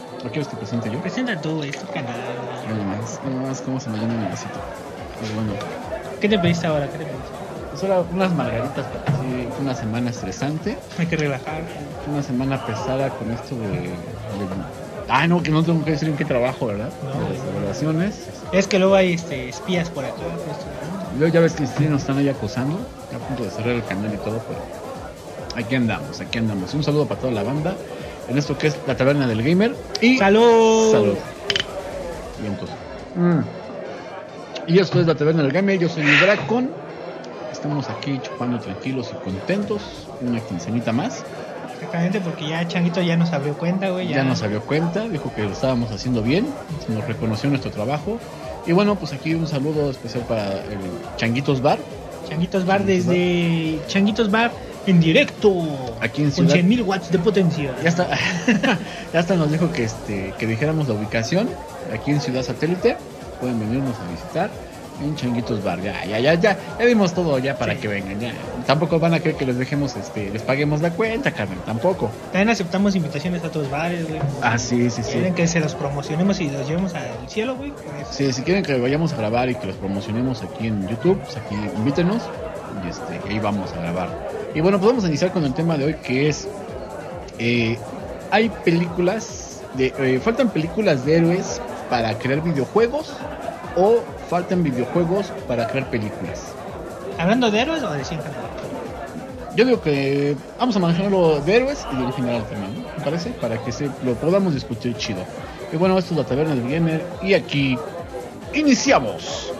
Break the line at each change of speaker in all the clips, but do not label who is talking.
¿O quieres que presente yo?
Presenta tú, es tu canal.
No más, no más cómo se me llena mi vasito. Pues bueno,
¿Qué te pediste ahora? ¿Qué te pediste?
pues ahora unas margaritas fue una semana estresante,
Hay que relajar.
fue una semana pesada con esto de... de- Ah, no, que no tengo que decir en qué trabajo, ¿verdad?
No.
De las evaluaciones.
Es que luego hay este, espías por acá. pues.
Luego ya ves que sí nos están ahí acosando, a punto de cerrar el canal y todo, pero aquí andamos, aquí andamos. Un saludo para toda la banda en esto que es la taberna del gamer y
¡Salud!
salud. Mm. Y esto es la taberna del gamer, yo soy Dracon. Estamos aquí chupando tranquilos y contentos, una quincenita más.
Exactamente, porque ya Changuito ya nos abrió cuenta, güey.
Ya nos dio cuenta, dijo que lo estábamos haciendo bien, nos reconoció nuestro trabajo. Y bueno, pues aquí un saludo especial para el Changuitos Bar,
Changuitos Bar desde Changuitos Bar en directo.
Aquí en
Con
Ciudad-
100.000 watts de potencia.
Ya está, ya hasta nos dijo que este que dijéramos la ubicación aquí en Ciudad Satélite. Pueden venirnos a visitar en Changuitos Bar. Ya, ya, ya, ya, ya vimos todo ya para
Sí.
que vengan. Ya. Tampoco van a creer que les dejemos, este, les paguemos la cuenta, carnal. Tampoco.
También aceptamos invitaciones a otros bares, güey.
Ah, sí, sí, sí.
Quieren que se los promocionemos y los llevemos al cielo, güey.
Sí, si quieren que vayamos a grabar y que los promocionemos aquí en YouTube, pues aquí invítenos y este, ahí vamos a grabar. Y bueno, podemos iniciar con el tema de hoy que es, eh, hay películas, de, eh, faltan películas de héroes para crear videojuegos o faltan videojuegos para crear películas.
¿Hablando de héroes o de ciencia?
Yo digo que vamos a manejarlo de héroes y de general también, ¿no? ¿Me parece? Para que se, lo podamos discutir chido. Y bueno, esto es la taberna del gamer y aquí iniciamos.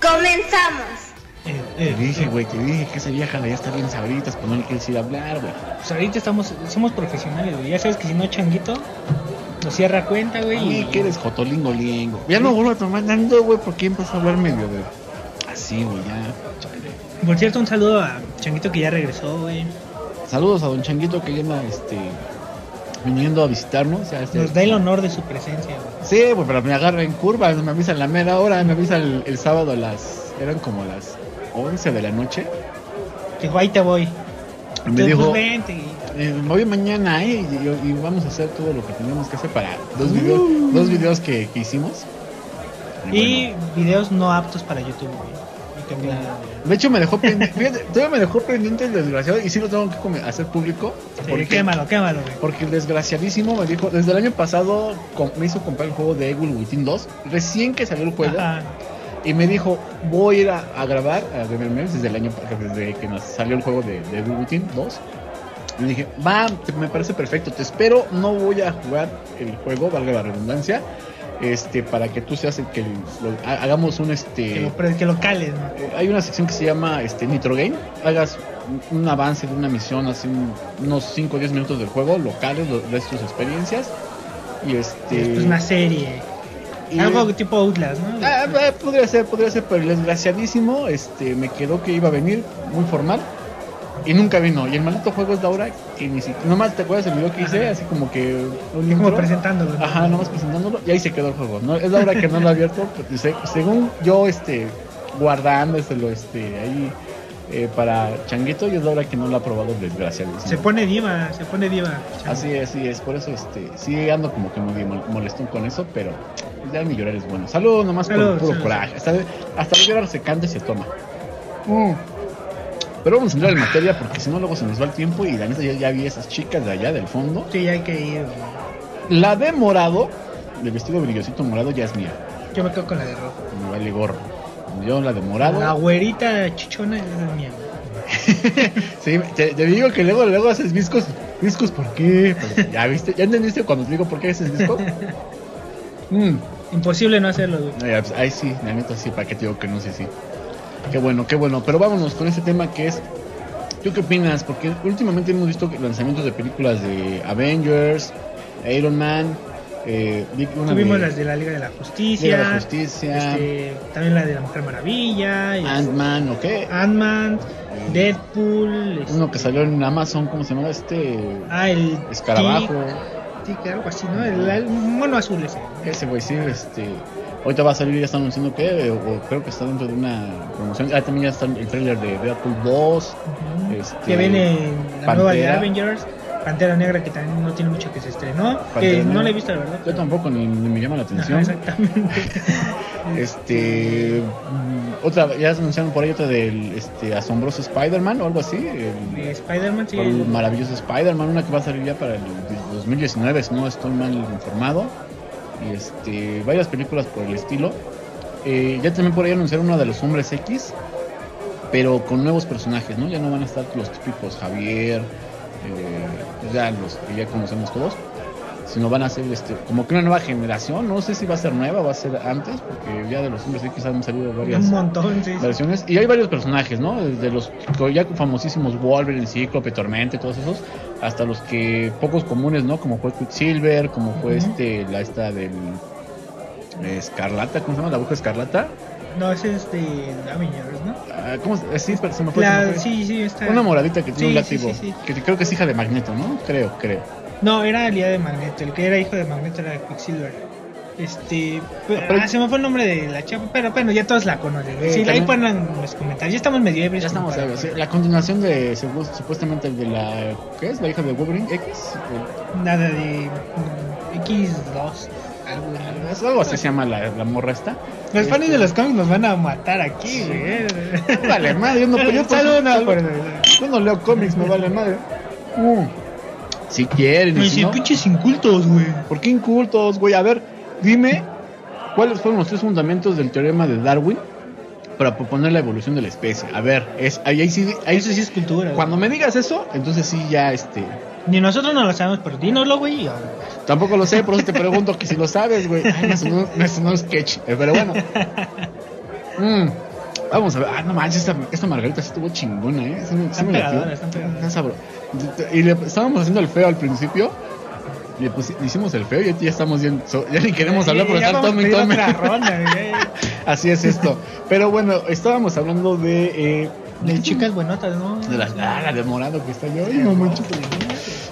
Comenzamos.
Eh,
Te
eh,
dije, güey, te dije que esa vieja ya está bien sabritas, pero no le quieres ir a hablar, güey.
Pues ahorita estamos, somos profesionales, güey. Ya sabes que si no, Changuito nos cierra cuenta, güey. Y
que eres jotolingo lingo. Ya no vuelvo a tomar nada, güey, porque empezó a hablar medio de. Así, güey, ya. chale.
Por cierto, un saludo a Changuito que ya regresó, güey.
Saludos a don Changuito que ya este. Viniendo a visitarnos. Ya, este-
Nos da el honor de su presencia, güey.
Sí, pues, pero me agarra en curvas, me avisa en la mera hora, me avisa el, el sábado a las. eran como las 11 de la noche.
Dijo, ahí te voy.
Y me
Entonces,
dijo.
pues, vente.
Eh, voy mañana, ¿eh? Y, y vamos a hacer todo lo que tenemos que hacer para dos videos, dos videos que, que hicimos. Y
Y
bueno,
videos no aptos para YouTube, güey.
De hecho me dejó pendiente, fíjate, todavía me dejó pendiente el desgraciado y sí lo tengo que hacer público.
sí,
porque,
quémalo, quémalo, güey.
porque el desgraciadísimo me dijo, desde el año pasado me hizo comprar el juego de Evil Within 2, recién que salió el juego,
Ajá.
y me dijo, voy a ir a, a grabar a Gamer Memes desde el año desde que nos salió el juego de, de Evil Within 2. Y le dije, va, me parece perfecto, te espero, no voy a jugar el juego, valga la redundancia, este, para que tú seas el que lo- hagamos un
Que
este.
lo, que lo cales, ¿no?
eh, Hay una sección que se llama este, Nitro Game. Hagas un, un avance de una misión, un- unos 5 o 10 minutos del juego, locales, lo- de tus experiencias. Y este.
Después una serie.
y-
Algo tipo Outlast, ¿no?
Ah, ah, podría ser, podría ser, pero el desgraciadísimo este, me quedó que iba a venir muy formal y nunca vino. Y el maldito juego es de ahora que ni siquiera. Nomás te acuerdas el video que hice,
Ajá.
así como que. Un
como
intro?
presentándolo. ¿no?
Ajá, nomás presentándolo y ahí se quedó el juego. ¿no? Es la hora que no lo he abierto. se- según yo, este, guardándoselo, este, ahí eh, para Changuito, y es la hora que no lo ha probado el desgraciadísimo.
Se pone diva, se pone diva.
Así es, así es, por eso este, sí ando como que muy mol- molestón con eso, pero ya mi llorar es bueno. Salud, nomás
Salud,
por puro coraje. Hasta, hasta el llorar se canta y se toma. Mm. Pero vamos a entrar en materia porque si no luego se nos va el tiempo y la neta ya, ya vi esas chicas de allá del fondo.
Sí, hay que ir.
La de morado, de vestido brillosito morado, ya es mía.
Yo me quedo con la de rojo.
Me vale gorro. Yo la de morado.
La güerita chichona es mía.
Sí, te, te digo que luego, luego haces discos. ¿Discos por qué? ¿Ya viste? ¿Ya entendiste cuando te digo por qué haces discos? Mm.
Imposible no hacerlo, güey.
Ay, pues, Ahí sí, la neta sí, para qué te digo que no sé sí. Qué bueno, qué bueno. Pero vámonos con este tema que es. ¿Tú qué opinas? Porque últimamente hemos visto lanzamientos de películas de Avengers, Iron Man, Eh,
Tuvimos
de
las de la Liga de la
Liga
Justicia.
de la Justicia,
este, también la de la Mujer Maravilla. y-
Ant-Man, ¿o qué?
Ant-Man, Deadpool. este,
Uno que salió en Amazon, ¿cómo se llama este?
ah, el.
Escarabajo.
Tic, tic, algo así, ¿no? El, el mono azul ese.
Ese güey, sí, este. Ahorita va a salir, ya está anunciando que, o creo que está dentro de una promoción. Ah, también ya está el trailer de Deadpool 2.
Ujú.
Este,
que viene la nueva de. Avengers. Pantera Negra, que también no tiene mucho que se estrenó. Que no la he visto, la verdad.
Yo tampoco, ni, ni me llama la
Ajá,
atención.
exactamente.
Este. mm, Otra, ya se anunciaron por ahí otra del este, asombroso Spider-Man o algo así.
Spider-Man, sí.
el- maravilloso Spider-Man, una que va a salir ya para el 2019, si no estoy mal informado. Y este, varias películas por el estilo. Eh, ya también por ahí anunciaron una de los hombres X, pero con nuevos personajes, ¿no? Ya no van a estar los típicos Javier, eh, ya los que ya conocemos todos, sino van a ser este, como que una nueva generación. No sé si va a ser nueva, va a ser antes, porque ya de los hombres X han salido varias
un montón, sí. sí.
versiones. Y hay varios personajes, ¿no? Desde los ya famosísimos Wolverine, Cíclope, Tormenta, y todos esos, hasta los que pocos comunes, ¿no? Como fue Quicksilver, como fue este, la esta del Escarlata, ¿cómo se llama? La bruja Escarlata.
No, es de Avengers, ¿no?
Ah, ¿Cómo se- sí, se me fue, se me
La,
fue.
sí, sí, está.
Una moradita que tiene un
Sí, sí,
látigo,
sí.
que creo que es hija de Magneto, ¿no? Creo, creo.
No, era el día de Magneto. El que era hijo de Magneto era Quicksilver. Este. pero-
pero-
ah, se me fue el nombre de la chapa, pero bueno, ya todos la conocen.
Eh,
sí, ahí ponen en los comentarios. Ya estamos medio ebrios.
Ya estamos, sí, la continuación de supu- supuestamente el de la ¿qué es? La hija de Wolverine X.
Nada de mm, X2. Algo, algo.
Así se llama la, la morra esta.
Los fans
Este-
de los cómics nos van a matar aquí, güey.
Vale, madre, yo no, yo por-
por-
Yo no leo cómics, me vale madre. Mm. Si quieren, y
Me
si no,
pinches incultos, güey.
¿por qué incultos, güey? A ver, dime cuáles fueron los tres fundamentos del teorema de Darwin para proponer la evolución de la especie. A ver, es ahí, ahí sí, ahí
Eso sí es cultura. güey.
Cuando me digas eso, entonces sí ya este
Ni nosotros no lo sabemos, pero dínoslo, güey.
tampoco lo sé, por eso te pregunto que si lo sabes, güey. Ay, me sonó, me sonó un sketch, eh, pero bueno. Mm, Vamos a ver. Ah, no manches, esta, esta margarita sí estuvo chingona, ¿eh? Sí sí
Están pegadoras, pegadoras.
Sabro- Y le estábamos haciendo el feo al principio. Y le pusi- hicimos el feo y ya estamos bien. so- ya ni queremos hablar por estar tome tome. Así es esto. Pero bueno, estábamos hablando de. Eh,
De chicas buenotas, ¿no?
De la, ah, la de morado que está yo. Ay, mamá, chiquita,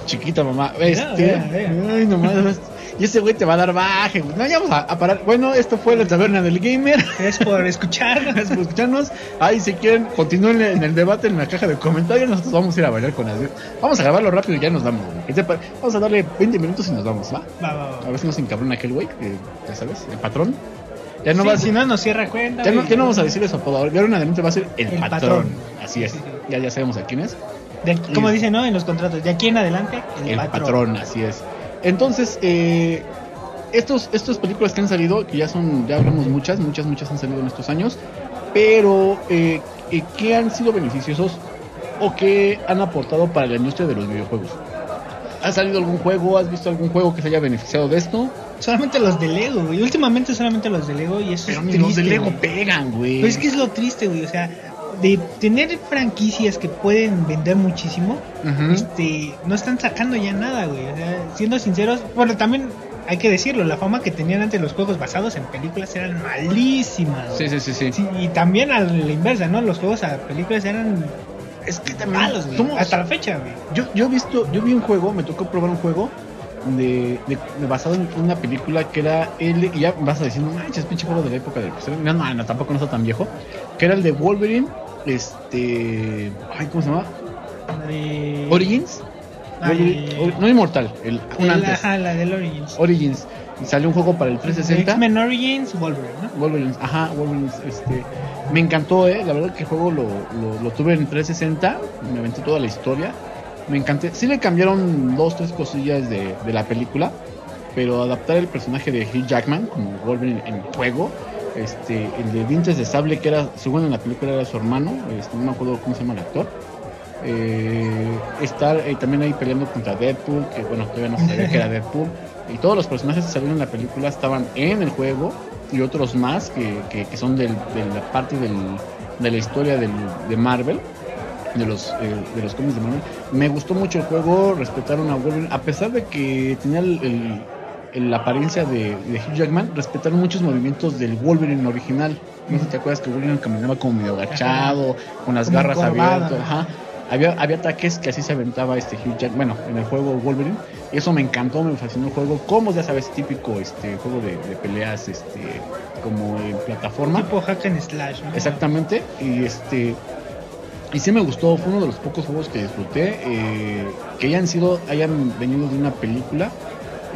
chiquita, mamá. Este. Ay, nomás. Y ese güey te va a dar baje. güey. No, ya vamos a, a parar. Bueno, esto fue la taberna del gamer.
Gracias por escucharnos.
Gracias por escucharnos. Ahí, si quieren, continúen en el debate en la caja de comentarios. Nosotros vamos a ir a bailar con Adrián. Vamos a grabarlo rápido y ya nos vamos. güey. ¿Qué te pare- Vamos a darle 20 minutos y nos vamos, ¿va?
Va, va, va.
A ver si nos encabrona aquel güey, que ya sabes, el patrón. Ya no
Sí,
va a
si no nos cierra cuenta.
ya no, ya vamos a decir eso apodo. De ahora en adelante va a ser el,
El
patrón.
patrón.
Así es. Ya, ya sabemos a quién es.
Aquí- como dice, ¿no? En los contratos. De aquí en adelante, el,
El patrón. así es. Entonces, eh, estos, estas películas que han salido, que ya son, ya hablamos muchas, muchas, muchas han salido en estos años, pero eh, eh, ¿qué han sido beneficiosos o qué han aportado para la industria de los videojuegos? ¿Ha salido algún juego? ¿Has visto algún juego que se haya beneficiado de esto?
Solamente los de Lego, güey. Últimamente solamente los de Lego y eso
Pero
es
ni
triste,
los de Lego
güey.
pegan, güey.
Pero es que es lo triste, güey. O sea, de tener franquicias que pueden vender muchísimo, este, no están sacando ya nada, güey. O sea, siendo sinceros, bueno, también hay que decirlo, la fama que tenían antes los juegos basados en películas eran malísimas.
Sí, sí, sí, sí.
Sí, y también a la inversa, ¿no? Los juegos a películas eran
Es que también
malos, güey.
somos-
Hasta la fecha, güey.
Yo, yo he visto, yo vi un juego, me tocó probar un juego de, de- de- basado en una película que era el, y ya vas a decir, no manches, pinche juego de la época del no, no, no, tampoco no está tan viejo, que era el de Wolverine, este, ay, ¿cómo se llama?
La de...
Origins,
la de-
no Inmortal, el, un
el-
antes,
Ajá, la del Origins.
Origins, y salió un juego para el 360.
X-Men Origins, Wolverine, ¿no?
Wolverine, ajá, Wolverine, este, me encantó, eh, la verdad que el juego lo, lo, lo tuve en 360, me aventé toda la historia, me encanté, sí le cambiaron dos, tres cosillas de, de la película, pero adaptar el personaje de Hugh Jackman como Wolverine en juego, este, el de dientes de sable que era, según en la película era su hermano, este, no me acuerdo cómo se llama el actor, eh, estar eh, también ahí peleando contra Deadpool, que bueno, todavía no sabía que era Deadpool, y todos los personajes que salieron en la película estaban en el juego, y otros más que, que, que son del- de la parte del, de la historia del, de Marvel, de los, eh, de los cómics de Marvel. Me gustó mucho el juego, respetaron a Wolverine, a pesar de que tenía el, el- la apariencia de, de Hugh Jackman, respetaron muchos movimientos del Wolverine original. No sé si te acuerdas que Wolverine caminaba como medio agachado, con las
Como
garras abiertas. Ajá. Había, había ataques que así se aventaba este Hugh Jackman, bueno, en el juego Wolverine. Y eso me encantó, me fascinó el juego. Como ya sabes, típico este juego de, de peleas este como en plataforma.
Tipo hack and slash, ¿no?
Exactamente. Y este. Y sí me gustó, fue uno de los pocos juegos que disfruté. eh, que hayan sido, hayan venido de una película.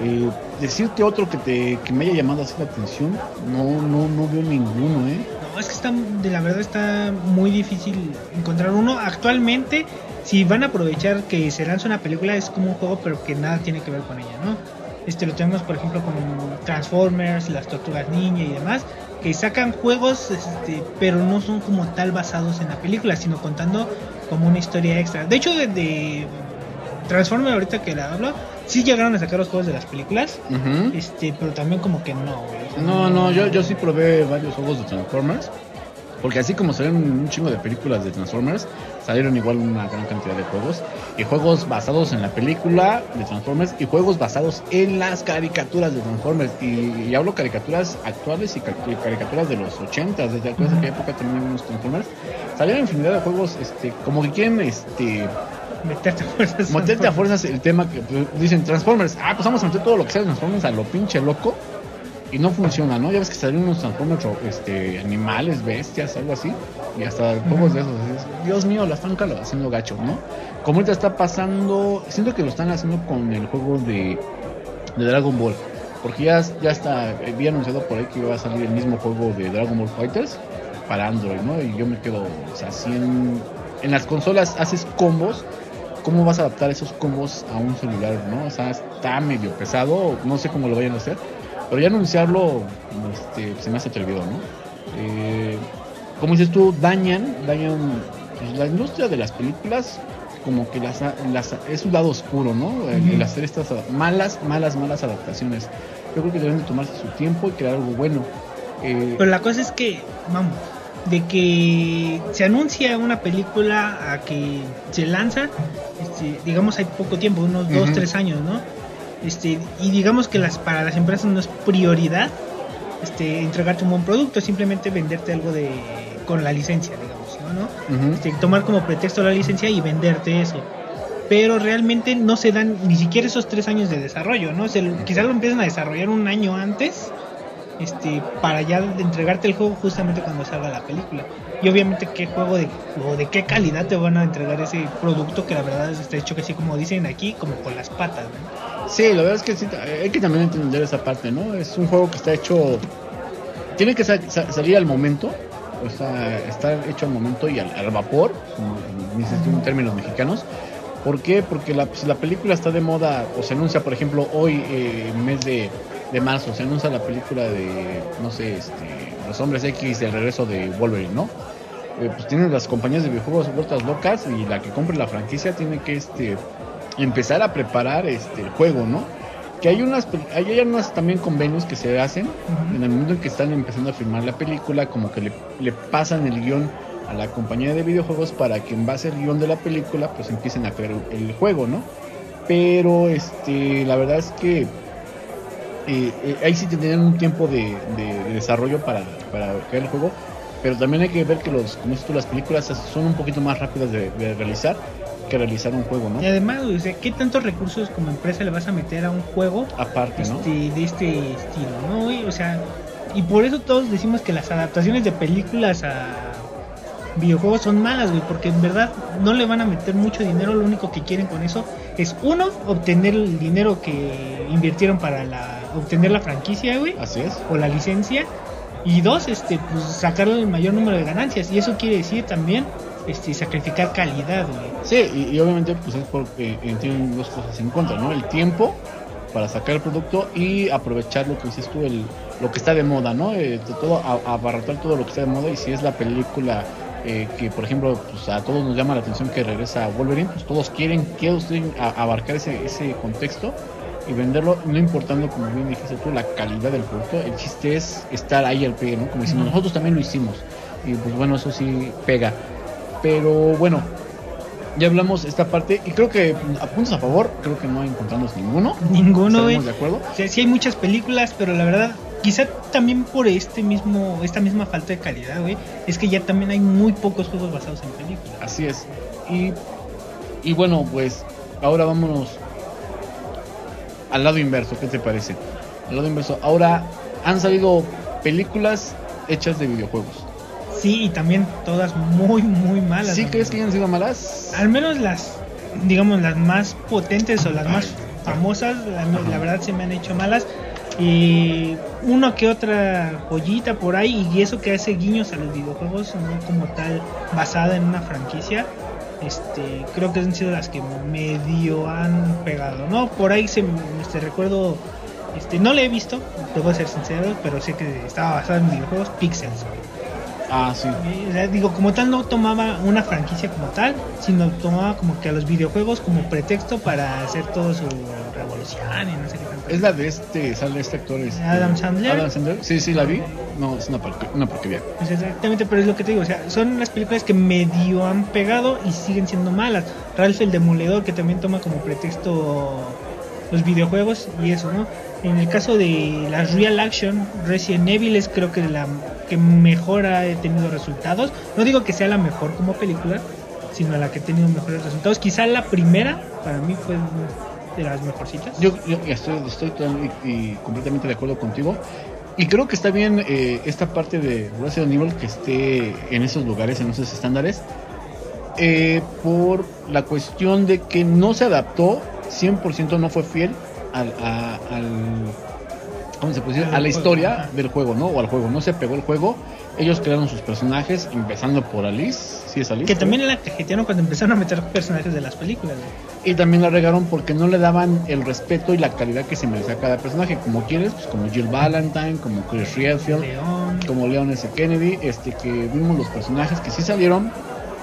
Eh, decirte otro que te que me haya llamado así la atención, no, no, no veo ninguno, eh.
No, es que está, de la verdad está muy difícil encontrar uno. Actualmente, si van a aprovechar que se lanza una película, es como un juego, pero que nada tiene que ver con ella, ¿no? Este lo tenemos, por ejemplo, con Transformers, las Tortugas Ninja y demás, que sacan juegos, este, pero no son como tal basados en la película, sino contando como una historia extra. De hecho, de, de Transformers, ahorita que la hablo, sí llegaron a sacar los juegos de las películas, este, pero también como que no, güey.
No, no, yo, yo sí probé varios juegos de Transformers. Porque así como salieron un chingo de películas de Transformers, salieron igual una gran cantidad de juegos. Y juegos basados en la película de Transformers y juegos basados en las caricaturas de Transformers. Y, y hablo caricaturas actuales y, ca- y caricaturas de los 80, desde aquella época también unos Transformers. Salieron infinidad de juegos este, como que quieren este,
meterte a fuerzas.
meterte a fuerzas el tema que pues, dicen Transformers. Ah, pues vamos a meter todo lo que sea de Transformers a lo pinche loco. Y no funciona, ¿no? Ya ves que salieron unos Transformers este, animales, bestias, algo así. Y hasta juegos de esos. es, Dios mío, la están calo- haciendo gacho, ¿no? Como ahorita está pasando, siento que lo están haciendo con el juego de, de Dragon Ball. Porque ya, ya está, había anunciado por ahí que iba a salir el mismo juego de Dragon Ball Fighters para Android, ¿no? Y yo me quedo, o sea, si en, en las consolas haces combos, ¿cómo vas a adaptar esos combos a un celular, no? O sea, está medio pesado, no sé cómo lo vayan a hacer, pero ya anunciarlo este, se me hace atrevido, ¿no? Eh, como dices tú, dañan, dañan pues, la industria de las películas, como que las, las es un lado oscuro, ¿no? El, hacer estas malas, malas, malas adaptaciones. Yo creo que deben de tomarse su tiempo y crear algo bueno. Eh,
Pero la cosa es que, vamos, de que se anuncia una película a que se lanza, este, digamos hay poco tiempo, unos dos,
Ujú.
tres años, ¿no? Este, y digamos que las para las empresas no es prioridad este, entregarte un buen producto, simplemente venderte algo de con la licencia, digamos, ¿no? Este, tomar como pretexto la licencia y venderte eso. Pero realmente no se dan ni siquiera esos tres años de desarrollo, ¿no? Se, quizás lo empiezan a desarrollar un año antes este, para ya entregarte el juego justamente cuando salga la película. Y obviamente qué juego de, o de qué calidad te van a entregar ese producto que la verdad está hecho que así como dicen aquí, como con las patas, ¿no?
Sí, la verdad es que sí, hay que también entender esa parte, ¿no? Es un juego que está hecho. Tiene que sa- sa- salir al momento, o sea, está hecho al momento y al, al vapor, como dices en términos mexicanos. ¿Por qué? Porque la, pues, la película está de moda, o se anuncia, por ejemplo, hoy, eh, mes de, de marzo, se anuncia la película de, no sé, este, Los Hombres X, el regreso de Wolverine, ¿no? Eh, pues tienen las compañías de videojuegos vueltas locas y la que compre la franquicia tiene que este empezar a preparar este el juego, ¿no? Que hay unas hay, unas también convenios que se hacen
Ujú.
en el momento en que están empezando a filmar la película, como que le, le pasan el guion a la compañía de videojuegos para que en base al guion de la película pues empiecen a crear el, el juego, ¿no? Pero este la verdad es que eh, eh, ahí sí tendrían un tiempo de, de- de desarrollo para, para crear el juego, pero también hay que ver que los, como dices tú, las películas son un poquito más rápidas de, de realizar que realizar un juego, ¿no?
Y además, o sea, ¿qué tantos recursos como empresa le vas a meter a un juego
Aparte, ¿no?
este, de este estilo, ¿no, güey? O sea, y por eso todos decimos que las adaptaciones de películas a videojuegos son malas, güey, porque en verdad no le van a meter mucho dinero, lo único que quieren con eso es uno, obtener el dinero que invirtieron para la obtener la franquicia, güey,
Así es.
o la licencia, y dos, este, pues sacar el mayor número de ganancias, y eso quiere decir también este sacrificar calidad, güey.
Sí, y, y obviamente pues es porque eh, tienen dos cosas en contra, ¿no? El tiempo para sacar el producto y aprovechar lo que dices tú, el, lo que está de moda, ¿no? Eh, todo, a- abarrotar todo lo que está de moda y si es la película eh, que, por ejemplo, pues a todos nos llama la atención que regresa Wolverine, pues todos quieren, quieren a- abarcar ese, ese contexto y venderlo, no importando, como bien dijiste tú, la calidad del producto, el chiste es estar ahí al pie, ¿no? Como diciendo, nosotros también lo hicimos y pues bueno, eso sí pega. Pero bueno, Ya hablamos esta parte y creo que a puntos a favor, creo que no encontramos ninguno.
Ninguno, güey.
¿Estamos de acuerdo?
Sea, sí hay muchas películas, pero la verdad, quizá también por este mismo, esta misma falta de calidad, güey, es que ya también hay muy pocos juegos basados en películas.
Así es. Y, y bueno, pues ahora vámonos al lado inverso. ¿Qué te parece? Al lado inverso. Ahora han salido películas hechas de videojuegos.
Sí, y también todas muy, muy malas.
¿Sí crees que hayan sido malas?
Al menos las, digamos, las más potentes o las más famosas, la, la verdad se me han hecho malas. Y uno que otra joyita por ahí, y eso que hace guiños a los videojuegos, no como tal basada en una franquicia. Este, creo que han sido las que medio han pegado, ¿no? Por ahí se, este, recuerdo, este, no le he visto, debo ser sincero, pero sé que estaba basada en videojuegos, Pixels.
Ah, sí.
Eh, o sea, digo, como tal no tomaba una franquicia como tal, sino tomaba como que a los videojuegos como pretexto para hacer todo su revolución y no sé qué tanto.
Es la de este, sale este actor. este,
Adam Sandler.
Adam Sandler. Sí, sí, la vi. No, es una, porque- una porquería.
Pues exactamente, pero es lo que te digo, o sea, son las películas que medio han pegado y siguen siendo malas. Ralph el Demoledor, que también toma como pretexto los videojuegos y eso, ¿no? En el caso de las Real Action, Resident Evil es creo que la que mejor ha tenido resultados. No digo que sea la mejor como película, sino la que ha tenido mejores resultados. Quizá la primera, para mí, fue de las mejorcitas.
Yo, yo estoy, estoy y, completamente de acuerdo contigo. Y creo que está bien eh, esta parte de Resident Evil que esté en esos lugares, en esos estándares, eh, por la cuestión de que no se adaptó, 100% no fue fiel al, a, al ¿cómo se puede decir?
Al
a la historia del juego, ¿no? O al juego, no se pegó el juego. Ellos crearon sus personajes, empezando por Alice, ¿sí es Alice?
Que también la cajetearon cuando empezaron a meter personajes de las películas. güey.
Y también la regaron porque no le daban el respeto y la calidad que se merecía a cada personaje. Como quieres, pues como Jill Valentine, como Chris Redfield, como Leon S. Kennedy, este que vimos los personajes que sí salieron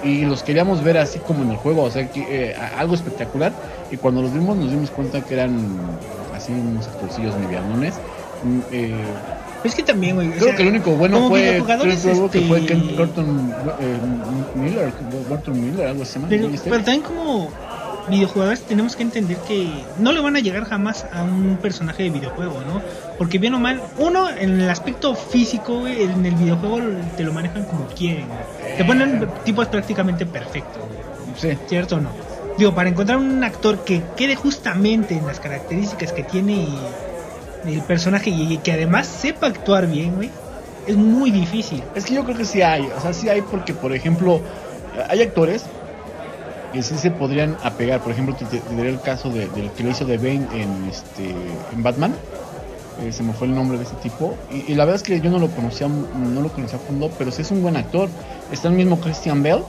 y los queríamos ver así como en el juego, o sea, que, eh, algo espectacular. Y cuando los vimos nos dimos cuenta que eran así unos actorcillos medianones. Mm, eh,
Es que también, güey. o
creo
sea,
que el único bueno fue,
videojugadores,
creo que fue
este,
Ken- Gordon eh, Miller, Gordon Miller, algo así.
Pero, pero también como videojugadores tenemos que entender que no le van a llegar jamás a un personaje de videojuego, ¿no? Porque bien o mal, uno, en el aspecto físico, güey, en el videojuego te lo manejan como quieren. güey. Te ponen tipos prácticamente perfectos.
Sí.
¿cierto o no? Digo, para encontrar un actor que quede justamente en las características que tiene y- el personaje y que además sepa actuar bien, güey, es muy difícil.
Es que yo creo que sí hay, o sea, sí hay porque, por ejemplo, hay actores que sí se podrían apegar. Por ejemplo, te, te- el caso de- del que lo hizo de Bane en, este, en Batman. Eh, se me fue el nombre de ese tipo. Y, y la verdad es que yo no lo conocía, no lo conocía a fondo, pero sí es un buen actor. Está el mismo Christian Bell,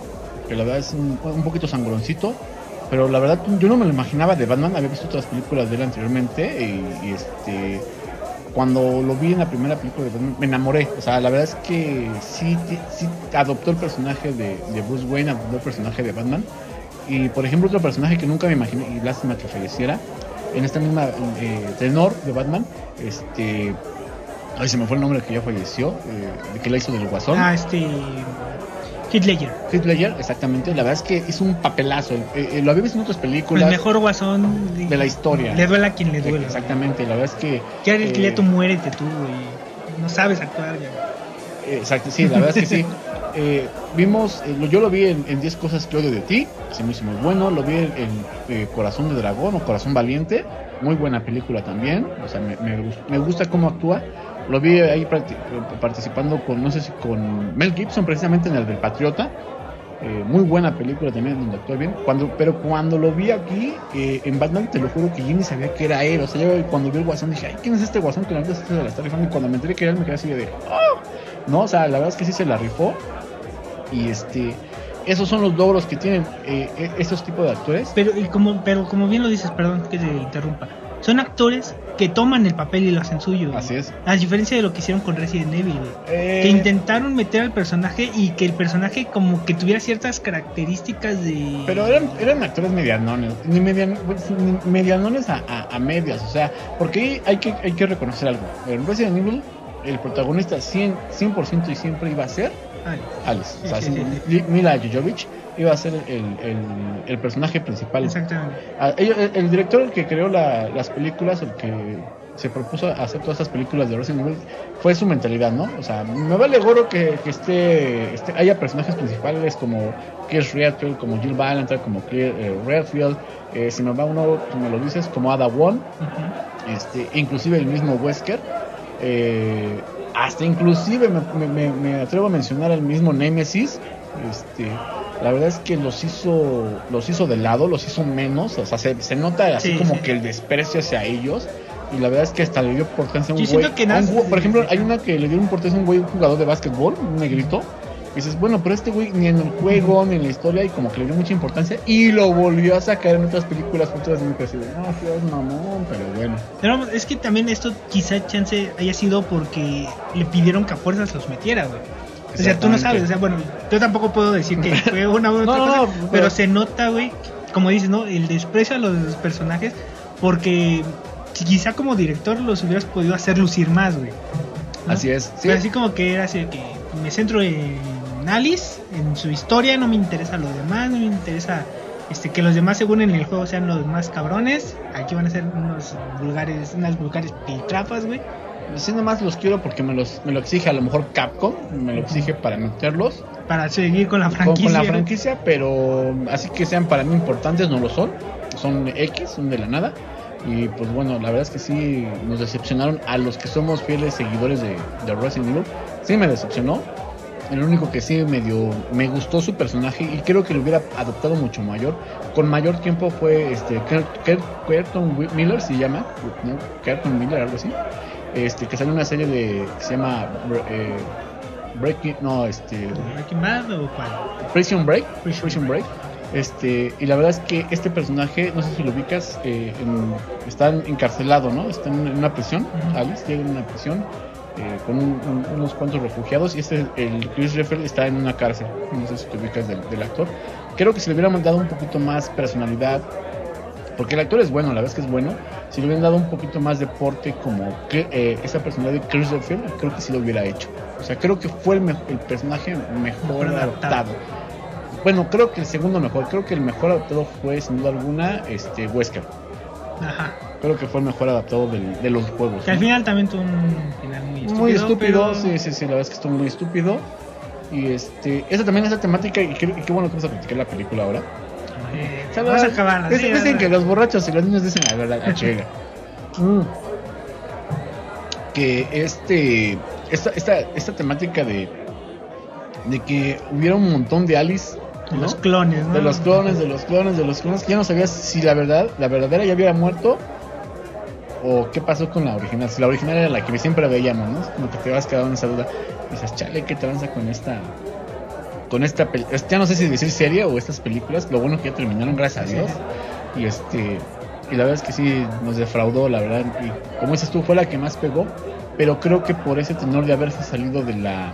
que la verdad es un, un poquito sangroncito. Pero la verdad, yo no me lo imaginaba de Batman. Había visto otras películas de él anteriormente. Y, este cuando lo vi en la primera película de Batman, me enamoré. O sea, la verdad es que sí, adoptó el personaje de, de Bruce Wayne, adoptó el personaje de Batman. Y por ejemplo, otro personaje que nunca me imaginé, y lástima que falleciera, en esta misma eh, tenor de Batman, este. Ay, se me fue el nombre que ya falleció, eh, que la hizo del Guasón.
Ah, este. Heath Ledger.
Heath Ledger, exactamente. La verdad es que hizo un papelazo. Eh, eh, lo había visto en otras películas.
El mejor guasón
de la historia.
Le duela a quien le duela.
Exactamente, la verdad es que.
Jared
eh,
Leto, muérete tú, güey. No sabes actuar.
Eh, Exacto, sí, la verdad es que sí. Eh, vimos, eh, lo- yo lo vi en, en 10 cosas que odio de ti, se me hizo muy bueno, lo vi en, eh, Corazón de Dragón o Corazón Valiente, muy buena película también, o sea, me, me gus- me gusta cómo actúa. Lo vi ahí participando con, no sé si con Mel Gibson, precisamente en el del Patriota. Eh, muy buena película también, donde actúa bien. Cuando, pero cuando lo vi aquí eh, en Batman, te lo juro que yo ni sabía que era él. O sea, yo cuando vi el guasón dije, ay, ¿quién es este guasón que la verdad se la está rifando? Y cuando me enteré que era él, me quedé así de, "Oh". No, o sea, la verdad es que sí se la rifó. Y este, esos son los logros que tienen eh, eh, estos tipos de actores.
Pero, y como, pero como bien lo dices, perdón que te interrumpa. Son actores que toman el papel y lo hacen suyo. güey.
Así es.
A diferencia de lo que hicieron con Resident Evil, güey.
Eh,
Que intentaron meter al personaje y que el personaje como que tuviera ciertas características de...
Pero eran, eran actores medianones, ni, median- ni medianones a, a- a medias, o sea, porque hay que, hay que reconocer algo. En Resident Evil el protagonista 100%, 100% y siempre iba a ser Alice. O sea,
Sí, sí,
Mila Jovovich iba a ser el, el, el personaje principal.
exactamente.
Ah, el, el director el que creó la- las películas, el que se propuso hacer todas estas películas de Resident Evil, fue su mentalidad, ¿no? O sea, me vale gorro que, que esté, esté- haya personajes principales como Chris Redfield, como Jill Valentine, como Claire, eh, Redfield, eh, si me va uno, tú me lo dices, como Ada Wong, este, inclusive el mismo Wesker, eh, hasta inclusive me, me- me- atrevo a mencionar al mismo Nemesis, este, la verdad es que los hizo, los hizo de lado, los hizo menos, o sea, se, se nota así
Sí,
como
sí.
que el desprecio hacia ellos. Y la verdad es que hasta le dio importancia a un güey- por ejemplo, hay una que le dio importancia a un güey, un jugador de básquetbol, un negrito. Y dices, bueno, pero este güey ni en el juego, ni en la historia, y como que le dio mucha importancia. Y lo volvió a sacar en otras películas futuras. Quedé así de, no, sí, es mamón, pero bueno.
Pero es que también esto quizá chance haya sido porque le pidieron que a fuerzas los metiera, güey. O sea, tú no sabes, o sea, bueno, yo tampoco puedo decir que fue una u otra
No, no,
cosa,
no,
pero,
pero-
se nota, güey, como dices, ¿no? El desprecio a los personajes, porque quizá como director los hubieras podido hacer lucir más, güey.
Así es. Sí,
Pero así como que era así de que me centro en Alice, en su historia, no me interesa lo demás, no me interesa este que los demás según en el juego sean los más cabrones. Aquí van a ser unos vulgares, unas vulgares piltrafas, güey.
Sí, nomás los quiero porque me, los, me lo exige a lo mejor Capcom, me lo exige para meterlos
Para seguir con la
con,
franquicia.
con la
güey.
franquicia, pero así que sean para mí importantes, no lo son. Son X, son de la nada. Y pues bueno, la verdad es que sí nos decepcionaron a los que somos fieles seguidores de, de Resident Evil. Sí me decepcionó. El único que sí medio me gustó su personaje y creo que lo hubiera adoptado mucho mayor, con mayor tiempo fue este Wi- Miller se llama, ¿no? Curtin Miller algo así. Este que sale en una serie de que se llama eh, Breaking no, este
¿Breaking Bad o cuál?
Prison Break,
Prison
Prison Break. Este, y la verdad es que este personaje, no sé si lo ubicas, eh, en- está encarcelado, ¿no? Está en una prisión. Alice llega en una prisión eh, con un- un- unos cuantos refugiados y este, el Chris Redfield está en una cárcel, no sé si te ubicas del, del actor. Creo que si le hubieran dado un poquito más personalidad, porque el actor es bueno, la verdad es que es bueno, si le hubieran dado un poquito más de porte como que, eh, esa personalidad de Chris Redfield, creo que sí lo hubiera hecho. O sea, creo que fue el, personaje mejor
Mejor adaptado.
adaptado. Bueno, creo que el segundo mejor, creo que el mejor adaptado fue sin duda alguna este Wesker.
Ajá.
Creo que fue el mejor adaptado del- de los juegos.
Que al
¿no?
final también tuvo un final muy estúpido.
muy estúpido,
pero-
sí, sí, sí, la verdad es que estuvo muy estúpido. Y este, esa también esa temática, y qué, bueno que vamos a criticar la película ahora.
Eh,
O sea,
vamos a acabar.
Dicen, dicen que los borrachos y los niños dicen la verdad, la. Mm. Que este, esta, esta, esta temática de, de que hubiera un montón de Alice, ¿no?
Los clones, ¿no?
de los clones, de los clones, de los clones, que ya no sabías si la verdad, la verdadera ya había muerto o qué pasó con la original. Si la original era la que siempre veíamos, ¿no? Como que te vas quedando en esa duda. Y dices, chale, ¿qué tranza con esta? Con esta pel- es- Ya no sé si decir serie o estas películas. Lo bueno que ya terminaron, gracias a Dios. Y este. Y la verdad es que sí nos defraudó, la verdad. Y como dices tú, fue la que más pegó. Pero creo que por ese tenor de haberse salido de la.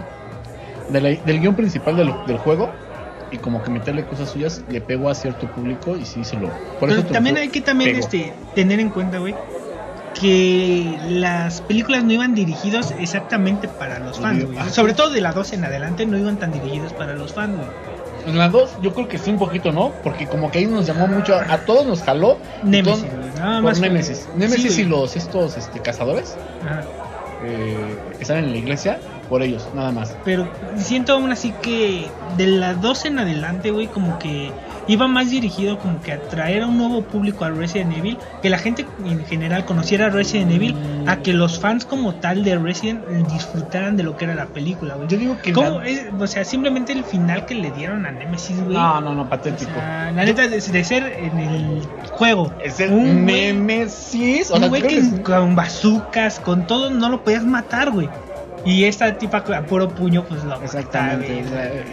de la- del guion principal del, del juego. Y como que meterle cosas suyas, le pegó a cierto público y sí se lo. Por
Pero
eso
también hay que también
pegó.
este tener en cuenta, güey, que las películas no iban dirigidos exactamente para los fans, güey.
Ah,
Sobre todo de la 2 en adelante no iban tan dirigidos para los fans, güey.
En la 2 yo creo que sí un poquito, ¿no? Porque como que ahí nos llamó mucho, a, a todos nos jaló.
Nemesis, nada
por
más.
Nemesis. Nemesis
Sí,
y los estos este, cazadores
Ajá.
eh, que están en la iglesia, por ellos, nada más.
Pero siento aún así que de la 2 en adelante, güey, como que iba más dirigido como que a traer a un nuevo público a Resident Evil, que la gente en general conociera Resident Evil, a que los fans como tal de Resident disfrutaran de lo que era la película, güey.
Yo digo que.
¿Cómo
la-
es? O sea, simplemente el final que le dieron a Nemesis, güey.
No, no, no,
O
patético.
sea, la neta, de, de ser en el juego.
es el
un güey-
Nemesis. O
un
sea,
güey
creo
que con bazucas, con todo, no lo podías matar, güey. Y esta tipa a puro puño, pues lo
Exactamente.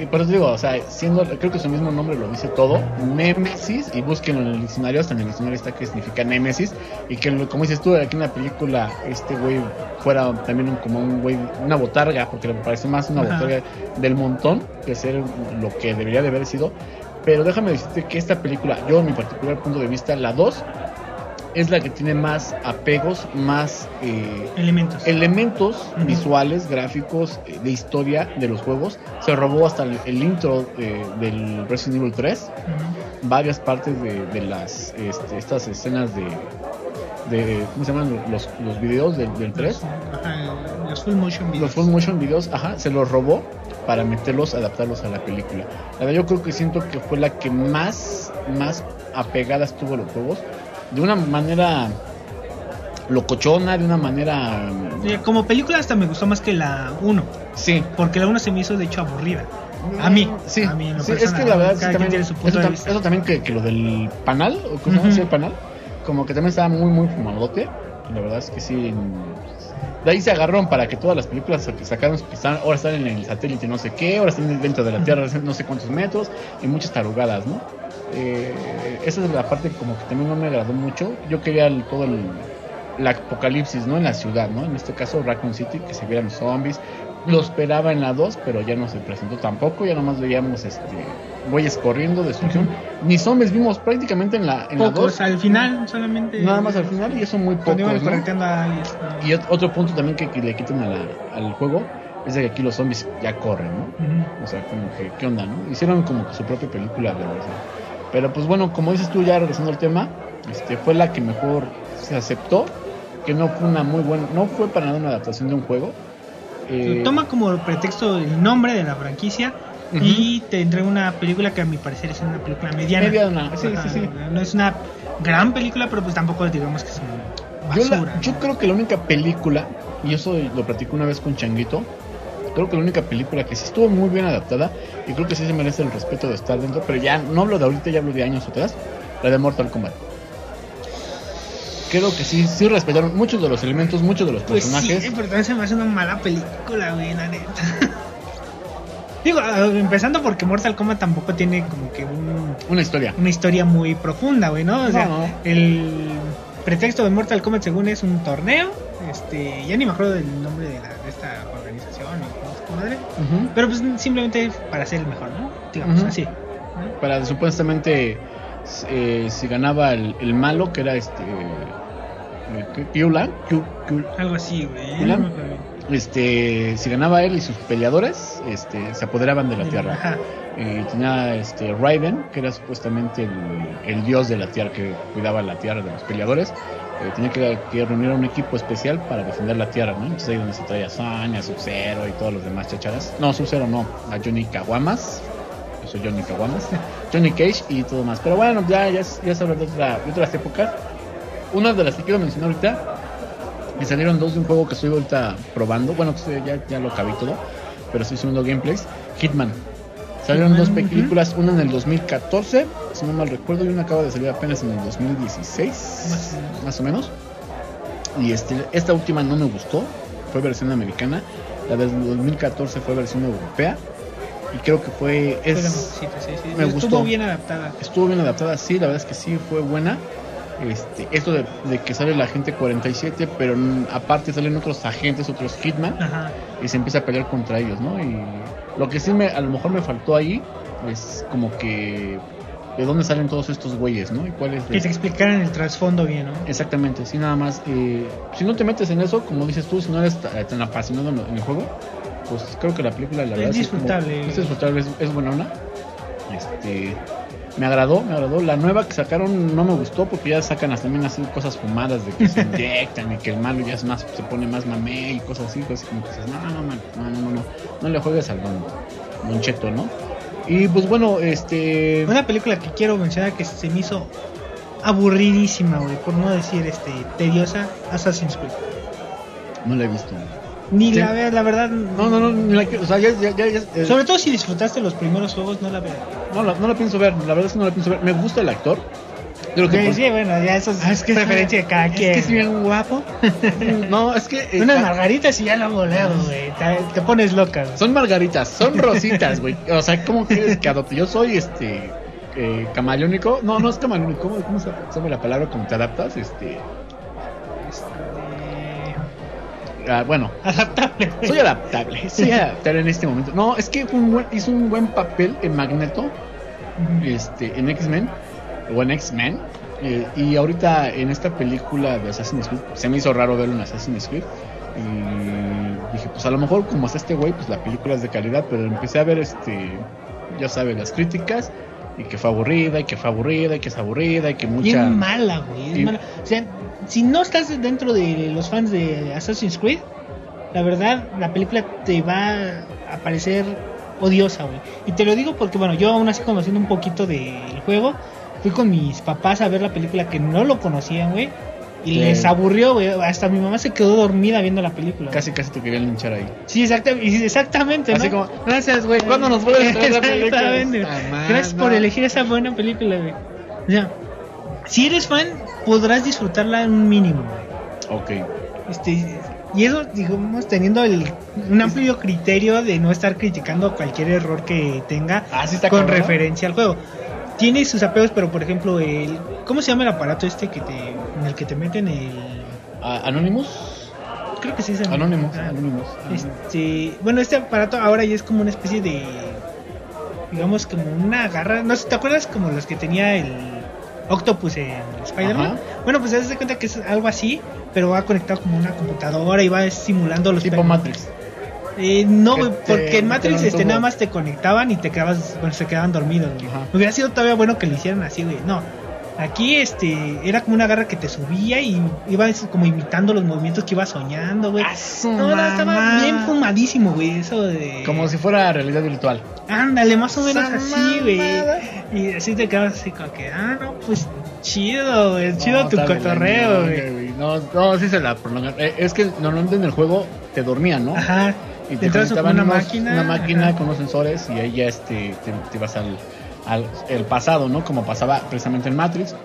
y por eso digo, o sea, siendo, creo que su mismo nombre lo dice todo, Nemesis, y búsquenlo en el diccionario, hasta en el diccionario está que significa Nemesis, y que como dices tú, aquí en la película, este güey fuera también un- como un güey, una botarga, porque le parece más una
Ajá.
botarga del montón que ser lo que debería de haber sido. Pero déjame decirte que esta película, yo en mi particular punto de vista, la 2, es la que tiene más apegos, más eh,
Elementos.
elementos visuales, gráficos, eh, de historia de los juegos. Se robó hasta el, el intro eh, del Resident Evil 3,
Ujú.
varias partes de, de las este, estas escenas de, de ¿cómo se llaman los, los videos del, del 3?
Ajá, los full motion videos.
Los full motion videos, ajá, se los robó para meterlos, adaptarlos a la película. La verdad yo creo que siento que fue la que más, más apegada estuvo a los juegos. De una manera locochona, de una manera...
Como película hasta me gustó más que la 1,
Sí.
porque la 1 se me hizo de hecho aburrida. A mí,
Sí,
a mí
sí, es
personal,
que la verdad sí, también,
tiene su punto
eso,
de
tam-
vista.
eso también que, que lo del panal, o llama
Ujú.
el panal, como que también estaba muy, muy fumadote. La verdad es que sí. De ahí se agarraron para que todas las películas que sacaron, que están, ahora están en el satélite no sé qué, ahora están dentro de la Tierra no sé cuántos metros, y muchas tarugadas, ¿no? Eh, esa es la parte como que también no me agradó mucho. Yo quería el- todo el, el apocalipsis, ¿no? En la ciudad, ¿no? En este caso Raccoon City, que se vieran zombies. Lo esperaba en la 2, pero ya no se presentó tampoco. Ya nomás veíamos este güeyes corriendo, destrucción. Ni zombies vimos prácticamente en la, en la 2.
Pocos, al final solamente.
Nada más al final y eso muy ¿no? Y ot- otro punto también que, que le quitan a la- al juego es de que aquí los zombies ya corren, ¿no? O sea, como que, ¿qué onda, no? Hicieron como que su propia película de verdad. Pero pues bueno, como dices tú, ya regresando al tema, este, fue la que mejor se aceptó, que no fue una muy buena, no fue para nada una adaptación de un juego. Eh,
Toma como pretexto el nombre de la franquicia y te entrega una película que a mi parecer es una película mediana.
Mediana, sí, sí, sí.
No es una gran película, pero pues tampoco digamos que es una
yo,
basura.
la- yo creo que la única película, y eso lo platico una vez con Changuito, creo que la única película que sí estuvo muy bien adaptada, y creo que sí se merece el respeto de estar dentro, pero ya no hablo de ahorita, ya hablo de años atrás, la de Mortal Kombat. Creo que sí, sí respetaron muchos de los elementos, muchos de los
Pues
personajes.
sí, pero también se me hace una mala película, güey, la neta. Digo, empezando porque Mortal Kombat tampoco tiene como que un-
Una historia.
una historia muy profunda, güey, ¿no? O sea,
No,
el pretexto de Mortal Kombat según es un torneo, este, ya ni me acuerdo del nombre de, la, de esta madre,
Ujú.
pero pues simplemente para ser el mejor, ¿no? Digamos
Ujú.
así. ¿no?
Para supuestamente eh, si ganaba el, el malo, que era este. eh, Q-
Algo así, güey. Acuerdo bien.
este, si ganaba él y sus peleadores, este, se apoderaban de la tierra.
Ajá.
Eh, tenía este Raiden, que era supuestamente el, el dios de la tierra que cuidaba la tierra de los peleadores. Eh, tenía que, reunir a un equipo especial para defender la tierra, ¿no? Entonces ahí donde se traía a Sonya, Sub-Zero y todos los demás chacharas. No, Sub-Zero no, a Johnny Kawamas. Yo soy Johnny Kawamas. Johnny Cage y todo más. Pero bueno, ya, ya, ya se de, otra- de otras épocas. Una de las que quiero mencionar ahorita me salieron dos de un juego que estoy ahorita probando. Bueno, ya, ya lo acabé todo, pero estoy subiendo gameplays. Hitman. Salieron dos películas, una en el 2014, si no mal recuerdo, y una acaba de salir apenas en el 2016,
Más o menos.
Y este, esta última no me gustó, fue versión americana. La del 2014 fue versión europea. Y creo que fue. Es,
mejorcita, sí, sí.
me
Estuvo
gustó.
bien adaptada.
estuvo bien adaptada, sí, la verdad es que sí, fue buena. Este, esto de, de que sale el agente 47, pero aparte salen otros agentes, otros Hitman,
Ajá.
y se empieza a pelear contra ellos, ¿no? Y lo que sí me, a lo mejor me faltó ahí es como que de dónde salen todos estos güeyes, ¿no? Y cuál es
Que te explicaran el trasfondo bien, ¿no?
Exactamente, sí, nada más. eh, si no te metes en eso, como dices tú, si no eres ta- tan apasionado en, el juego, pues creo que la película, la
Es
verdad, sí como-
disfrutable.
es disfrutable, es, es buenona. Este, me agradó, me agradó. La nueva que sacaron no me gustó porque ya sacan hasta también así cosas fumadas de que se inyectan y que el malo ya es más, se pone más mamé y cosas así, cosas como que dices, no, no, no, no, no, no, no le juegues al don, don Cheto, ¿no? Y pues bueno, este...
Una película que quiero mencionar que se me hizo aburridísima, güey, por no decir este tediosa, Assassin's Creed.
No la he visto.
Ni
Sí.
la veas, la verdad.
No, no, no, ni la o sea, ya, ya, ya, ya, eh,
Sobre todo si disfrutaste los primeros juegos, no la veas.
No, la- no la pienso ver, la verdad es que no la pienso ver. Me gusta el actor. Que
Sí, bueno, ya eso es,
Ah, es que
preferencia de cada
es
quien.
que es bien guapo. no, es que eh,
Unas
ah,
margaritas y ya lo voleo, güey. Te, te pones loca.
son margaritas, son rositas, güey. O sea, ¿cómo quieres que adopte? Yo soy este eh, camaleónico. No, no es camaleónico. ¿Cómo, cómo se llama la palabra cuando te adaptas? Este, ah, bueno,
adaptable.
soy adaptable. Soy adaptable en este momento. No, es que fue un buen, hizo un buen papel en Magneto. Este, en X-Men o en X-Men, Eh, y ahorita en esta película de Assassin's Creed, se me hizo raro verlo en Assassin's Creed. Y dije, pues a lo mejor como está este güey, pues la película es de calidad, pero empecé a ver este, ya sabes, las críticas y que fue aburrida, y que fue aburrida, y que es aburrida, y que mucha...
Bien mala, güey. es
Y-
mala. O sea, si no estás dentro de los fans de Assassin's Creed, la verdad, la película te va a parecer odiosa, güey. Y te lo digo porque, bueno, yo aún así conociendo un poquito del juego, fui con mis papás a ver la película que no lo conocían, güey. Y
Sí.
les aburrió, güey. Hasta mi mamá se quedó dormida viendo la película.
Casi, casi te querían linchar ahí.
Sí, exactamente, ¿no?
Así como, gracias, güey, ¿cuándo nos vuelves a traer la película?
Exactamente.
Ah,
Gracias por elegir esa buena película, güey. O sea, si eres fan, podrás disfrutarla un mínimo, güey.
Ok.
Este, y eso, digamos, teniendo el, un amplio criterio de no estar criticando cualquier error que tenga
Ah, sí está
con
cabrón.
referencia al juego. Tiene sus apegos, pero por ejemplo, el ¿cómo se llama el aparato este que te el que te meten el
Ah, ¿Anonymous?
creo que sí es el-
Anonymous,
Ah,
Anonymous.
Este, bueno, este aparato ahora ya es como una especie de digamos como una garra, no sé, ¿te acuerdas como los que tenía el Octopus en Spider-Man? Bueno, pues haz de cuenta que es algo así, pero va conectado como una computadora y va simulando los
Tipo Matrix.
Eh, no,
Que
güey,
te-
porque en
te
Matrix este nada más te conectaban y te quedabas, bueno, se quedaban dormidos, güey. Hubiera sido todavía bueno que lo hicieran así, güey. No. Aquí este era como una garra que te subía y iba como imitando los movimientos que iba soñando, güey.
¡A su
No, no, estaba bien fumadísimo, güey, eso de
Como si fuera realidad virtual.
Ándale, más o menos así, güey. Y así te quedas así como que, ah, no, pues chido, güey, chido
No,
tu cotorreo, güey.
No, no, sí se la prolongan. Eh, Es que normalmente en el juego te dormían, ¿no?
Ajá.
Y te conectaban
una
unos-
máquina.
Una máquina
ajá.
con unos sensores y ahí ya este, te, te vas al, al el pasado, ¿no? Como pasaba precisamente en Matrix.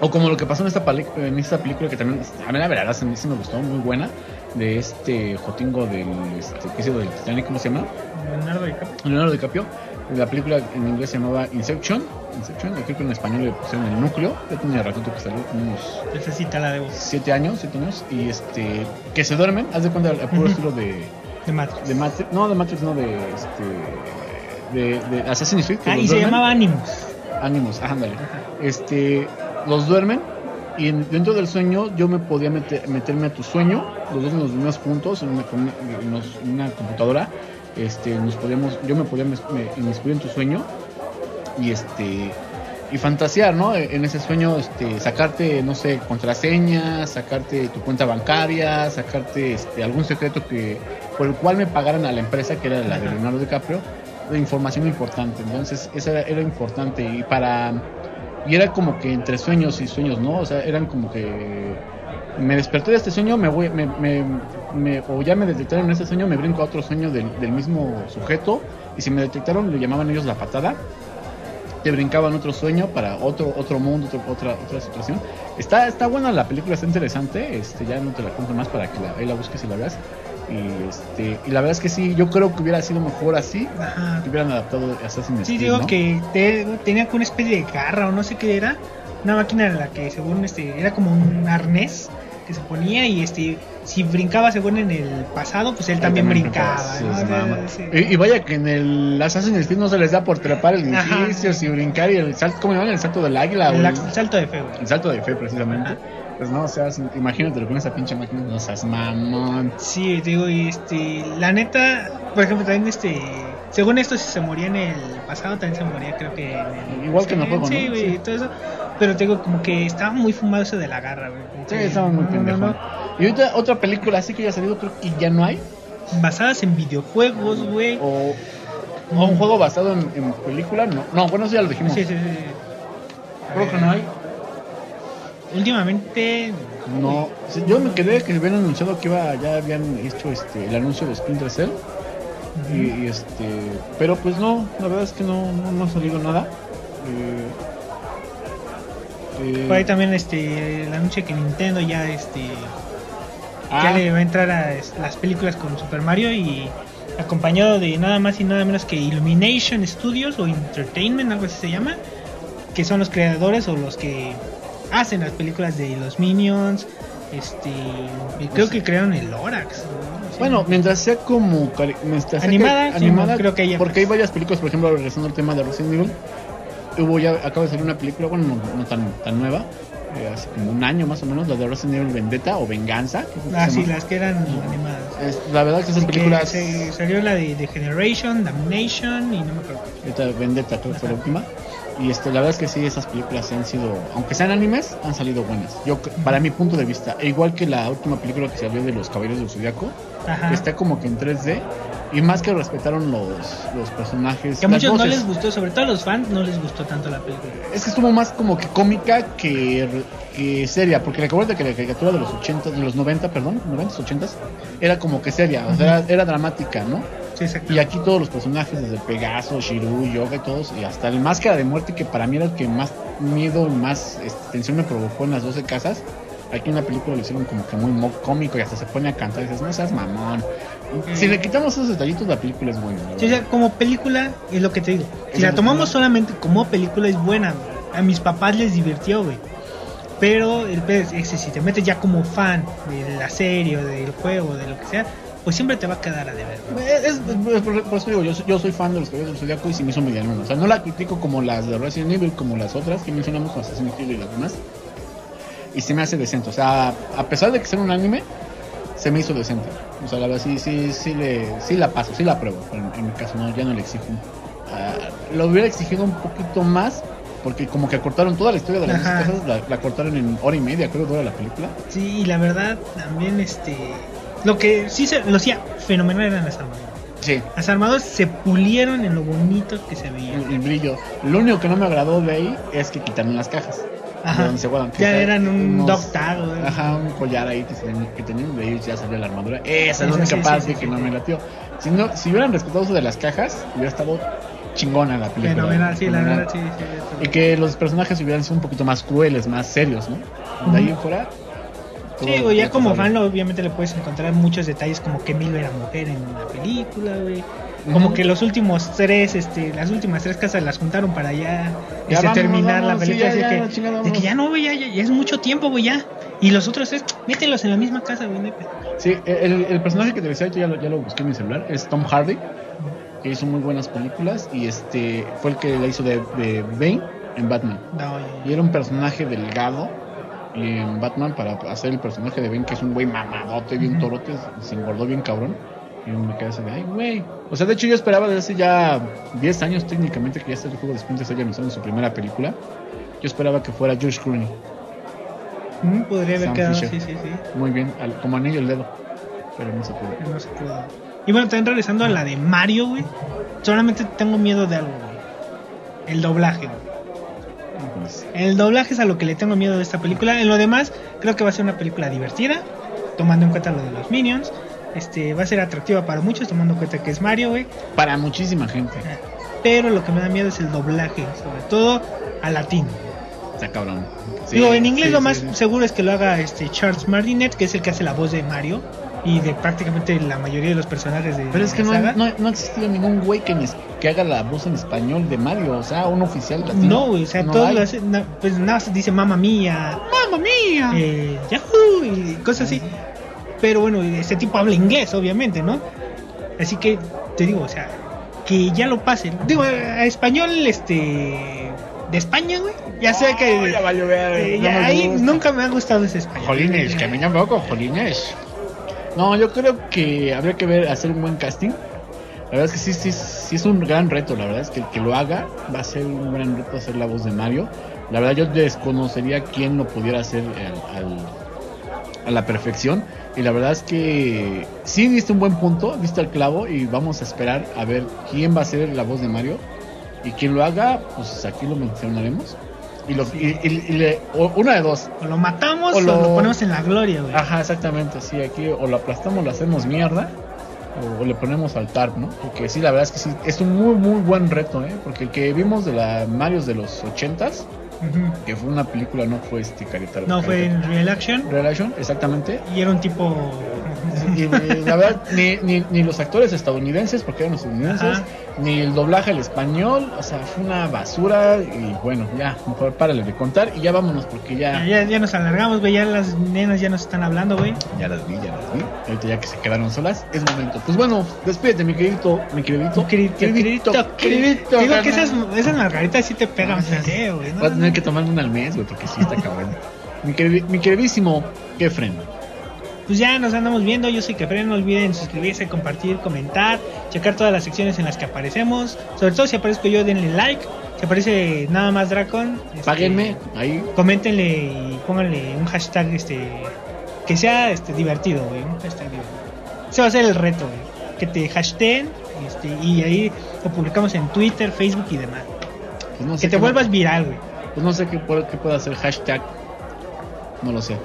O como lo que pasó en esta, en esta película que también, a mí la verdad se me, sí me gustó, muy buena, de este Jotingo del, este, ¿qué del Titanic? ¿Cómo se llama?
Leonardo DiCaprio.
Leonardo DiCaprio. La película en inglés se llamaba Inception. Inception, y creo que en español le pusieron el núcleo. Ya tenía ratito que salió, unos
te la debo.
7 años, 7 años. Y este, que se duermen, haz de cuenta el puro estilo de,
De Matrix.
de Matrix. No, de Matrix, no, de este. De, de Assassin's Creed.
Ah, y se
duermen.
llamaba Animus.
Ánimos, ajá, ándale. Este, los duermen y en- dentro del sueño yo me podía meter- meterme a tu sueño, los dos nos dormimos juntos en una, en una computadora, este, nos podíamos, yo me podía inmiscuir en tu sueño y este y fantasear, ¿no? En ese sueño, este, sacarte, no sé, contraseñas, sacarte tu cuenta bancaria, sacarte este, algún secreto que por el cual me pagaran a la empresa que era la de. Leonardo DiCaprio información importante. Entonces, eso era, importante y para y era como que entre sueños y sueños, ¿no? O sea, eran como que me desperté de este sueño, me voy, me, me- me- o ya me detectaron en este sueño, me brinco a otro sueño del, del mismo sujeto y si me detectaron, le llamaban ellos la patada. Te brincaban otro sueño para otro otro mundo, otro- otra otra situación. Está está buena la película, está interesante. Este ya no te la cuento más para que la, la busques y la veas. Y este y la verdad es que sí, yo creo que hubiera sido mejor así
Ajá.
que hubieran adaptado Assassin's
Sí, digo
¿no?
que te- tenía una especie de garra o no sé qué era. Una máquina en la que según este era como un arnés que se ponía y este si brincaba según en el pasado, pues él también brincaba.
Y, y vaya que en el Assassin's Creed no se les da por trepar el edificio y brincar y el salto, ¿cómo llaman? El salto del águila o
el,
el,
salto de fe, güey.
el salto de fe precisamente. Pues no, o sea, imagínate con esa pinche máquina, no seas mamón.
Sí, te digo, y este, la neta, por ejemplo, también este, según esto, si se moría en el pasado, también se moría, creo que en el
Igual que en el juego,
Sí,
¿no?
güey,
Sí.
todo eso. Pero te digo, como que estaba muy fumado eso de la garra, güey.
Sí, estaba muy
no,
pendejo.
no.
Y ahorita otra película así que ya ha salido, creo que ya no hay.
Basadas en videojuegos, güey.
O, o un juego basado en, en película, no. No, bueno, eso ya lo dijimos.
Sí, sí, sí.
Creo que no hay.
Últimamente,
No, yo me quedé que habían anunciado que iba, ya habían hecho este el anuncio de Splinter Cell. Y, y, este, pero pues no, la verdad es que no, no, no ha salido nada. Eh, eh,
por ahí también este, el anuncio que Nintendo ya este
ah,
ya le va a entrar a las películas con Super Mario y acompañado de nada más y nada menos que Illumination Studios o Entertainment, algo así se llama, que son los creadores o los que hacen las películas de los Minions, este, y creo que crearon el Lorax.
Bueno, mientras sea como mientras sea
Animada,
que-
sí,
animada
no, creo que ella-
porque hay varias películas, por ejemplo, regresando al tema de Resident Evil, hubo ya acaba de salir una película, bueno, no, no tan tan nueva, eh, hace como un año más o menos, la de Resident Evil Vendetta o Venganza. es
Ah, sí, las que eran animadas.
Es- la verdad que esas
que
películas...
se- salió la de, de Generation, Damnation y no me acuerdo.
Esta Vendetta creo que fue la última. Y este, la verdad es que sí, esas películas han sido, aunque sean animes, han salido buenas. Yo, para mi punto de vista, e igual que la última película que salió de los Caballeros del Zodiaco, que está como que en 3D, y más que respetaron los, los personajes.
Que a muchos no les gustó, sobre todo a los fans, no les gustó tanto la película.
Es que estuvo más como que cómica que, que seria, porque recuerda que la caricatura de los 80, de los 90, perdón, 90, 80, era como que seria, o sea, era, era dramática, ¿no?
Sí.
Y aquí todos los personajes, desde Pegaso, Shiru, Yoga y todos, y hasta el Máscara de Muerte, que para mí era el que más miedo y más este, tensión me provocó en las 12 casas. Aquí en la película lo hicieron como que muy cómico y hasta se pone a cantar y dices, no seas mamón. Si le quitamos esos detallitos, la película es buena.
Sí, o sea, como película, es lo que te digo. Si
Es
la tomamos solamente como película, es buena. güey. A mis papás les divirtió, güey. Pero el si te metes ya como fan de la serie o del juego, de lo que sea, pues siempre te va a quedar a deber. ¿no?
Es, es- es- por, por eso digo, yo, soy- yo soy fan de los Caballeros del Zodiaco y se me hizo medianona. O sea, no la critico como las de Resident Evil, como las otras que mencionamos, como Assassin's Creed y las demás. Y se me hace decente. O sea, a pesar de que sea un anime, se me hizo decente. O sea, la verdad, sí, sí, sí, le, sí la paso, sí la apruebo. Pero en, en mi caso, no, ya no le exijo. Ah, lo hubiera exigido un poquito más, porque como que acortaron toda la historia de las
Ajá.
casas, la, la cortaron en hora y media, creo que dura la película.
Sí, y la verdad, también este. Lo que sí se lo hacía fenomenal eran las armaduras.
Sí.
Las armaduras se pulieron en lo bonito que se veía.
el, el brillo. Lo único que no me agradó de ahí es que quitaron las cajas.
Ajá.
De donde se guardan,
Ya eran un
unos-
dog tag, güey.
Ajá, un collar ahí que tenían, de ahí ya salió la armadura. Esa es la única parte que no me latió. Si, no, si hubieran respetado eso de las cajas, hubiera estado chingona la película.
Fenomenal, sí, la verdad, sí. sí,
Y que los personajes hubieran sido un poquito más crueles, más serios, ¿no? De ahí en fuera.
Sí, güey, ya como fan obviamente le puedes encontrar muchos detalles como que Milo era mujer en la película, güey. Como que los últimos tres, este, las últimas tres casas las juntaron para ya,
Ya
este, terminar la
sí,
película.
ya,
así
ya,
que,
chingada,
de que ya no, güey, ya, es mucho tiempo, güey, ya. Y los otros tres, mételos en la misma casa, güey.
Sí, el, el personaje que te decía, yo ya lo, ya lo busqué en mi celular, es Tom Hardy, que hizo muy buenas películas y este fue el que la hizo de, de Bane en Batman.
No,
Y era un personaje delgado en Batman para hacer el personaje de Bane, que es un güey mamadote, bien torote, se engordó bien cabrón. Y me quedé así de, ay, güey. O sea, de hecho yo esperaba desde hace ya 10 años técnicamente que ya está el juego de Splinter Cell anunciando su primera película. Yo esperaba que fuera George Clooney.
Mm, podría haber
Sam
quedado,
Fisher.
sí, sí, sí.
Muy bien, al- como anillo el dedo. Pero no se pudo.
pero no se pudo. Y bueno, también regresando a la de Mario, güey. Solamente tengo miedo de algo, güey. El doblaje, güey.
Pues,
El doblaje es a lo que le tengo miedo de esta película. En lo demás, creo que va a ser una película divertida, tomando en cuenta lo de los Minions. Este, va a ser atractiva para muchos, tomando en cuenta que es Mario, güey.
para muchísima gente.
Pero lo que me da miedo es el doblaje, sobre todo al latino.
Está cabrón. Sí,
Digo, en inglés
sí,
lo más
sí.
seguro es que lo haga este Charles Martinet, que es el que hace la voz de Mario y de prácticamente la mayoría de los personajes de
Pero es que
la
no,
saga.
no, no ha existido ningún güey que, en que haga la voz en español de Mario, o sea, un oficial latino.
No, güey, o sea,
No
todo
hay.
lo hace, na- pues nada más dice mamá mía,
¡Mamma mía!
eh, Yahoo y cosas así. Pero bueno, este tipo habla inglés, obviamente, ¿no? Así que te digo, o sea, que ya lo pasen. Digo, a español, este, de España, güey. Ya sé que
Oh, ya valió
eh,
no
ya
me
ahí nunca me ha gustado ese español.
Jolines, que a mí tampoco, jolines. No, yo creo que habría que ver, hacer un buen casting. La verdad es que sí, sí, sí es un gran reto, la verdad es que el que lo haga va a ser un gran reto hacer la voz de Mario. La verdad yo desconocería quién lo pudiera hacer al- al- a la perfección. Y la verdad es que sí diste un buen punto, diste el clavo y vamos a esperar a ver quién va a ser la voz de Mario. Y quien lo haga, pues aquí lo mencionaremos. Y, lo, y, una de dos,
O lo matamos
O
lo,
lo-
ponemos en la gloria, güey.
Ajá, exactamente, sí, aquí o lo aplastamos, lo hacemos mierda, o, le ponemos al TARP, ¿no? Porque sí, la verdad es que sí, es un muy, muy buen reto, ¿eh? Porque el que vimos de la Marios de los ochentas, que fue una película, no fue este caricatura.
No, fue en Real Action
Relation, exactamente.
y era un tipo...
Y, la verdad, ni, ni, ni los actores estadounidenses, porque eran estadounidenses,
Ajá.
ni el doblaje al español, o sea, fue una basura, y bueno, ya, mejor párale de contar, y ya vámonos, porque
Ya, ya nos alargamos, güey, ya las nenas ya nos están hablando, güey.
Ya las vi, ya las vi. Ahorita ya que se quedaron solas, es momento. Pues bueno, despídete, mi queridito, mi queridito.
Queridito, queridito,
queridito,
Digo que esas, esas margaritas sí te pegan
No,
feo, güey. ¿no?
Voy a tener que tomarme una al mes, güey, porque sí está cabrón. Mi, queri- mi queridísimo Kefren.
Pues ya nos andamos viendo. Yo soy Kefren. No olviden suscribirse, compartir, comentar, checar todas las secciones en las que aparecemos. Sobre todo si aparezco yo, denle like. Si aparece nada más Dracon, este,
Páguenme ahí.
Coméntenle y pónganle un hashtag este que sea este divertido, güey. Un hashtag divertido. Ese va a ser el reto, güey. Que te hashtaguen este, y ahí lo publicamos en Twitter, Facebook y demás.
Pues no sé
Que te vuelvas viral, güey.
Pues no sé qué, puede- qué puede hacer hashtag. No lo sé.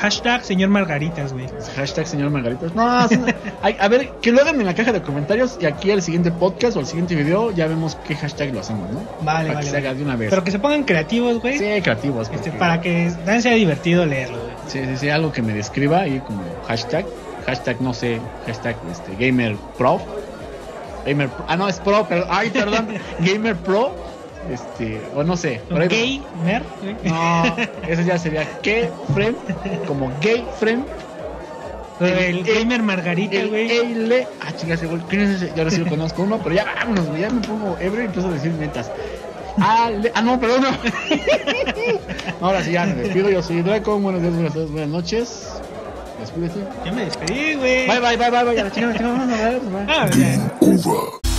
Hashtag señor Margaritas, güey.
Hashtag señor Margaritas. No. Ay, a ver, que lo hagan en la caja de comentarios y aquí al siguiente podcast o al siguiente video ya vemos qué hashtag lo hacemos, ¿no?
Vale,
Para
vale.
que se haga de una vez.
Pero que se pongan creativos, güey.
Sí, creativos.
este, para que también sea divertido leerlo, güey.
Sí, sí, sí, algo que me describa y como hashtag. Hashtag, no sé, hashtag este, Gamer Pro. Gamer. Ah, no, es Pro, pero. Ay, perdón. Gamer Pro. Este, o no sé. por ahí.
Gamer, güey.
No, eso ya sería que friend, como gay friend.
El gamer Margarita,
El
güey.
L. Ah, chingas, güey. ¿Quién es ese? Yo ahora sí lo conozco uno, pero ya vámonos, güey. Ya me pongo ebrio y empiezo a decir netas. Ah, ah, no, perdón. No. Ahora sí, ya me despido. Yo soy Draco. Buenos días, buenas tardes, buenas noches. Despídete.
Ya me despedí, güey.
Bye, bye, bye, bye, bye. A la chingada, a la chingada. Vámonos, vámonos, vámonos.
Ah, ya.
Over.